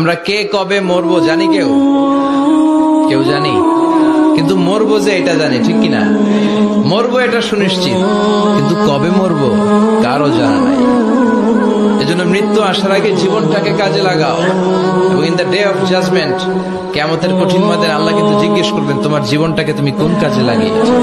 আমরা কে কবে মরবো জানি কেউ? কেউ জানি। কিন্তু মরবো যে এটা জানি, ঠিক কিনা মরবো এটা সুনিশ্চিত, কিন্তু কবে মরবো কারও জানা নাই। এজন্য মৃত্যু আসার আগে জীবনটাকে কাজে লাগাও এবং in the day of judgement কেমতের কঠিন মাদের আল্লাহ কিন্তু জিজ্ঞেস করবেন, তোমার জীবনটাকে তুমি কোন কাজে লাগিয়েছো?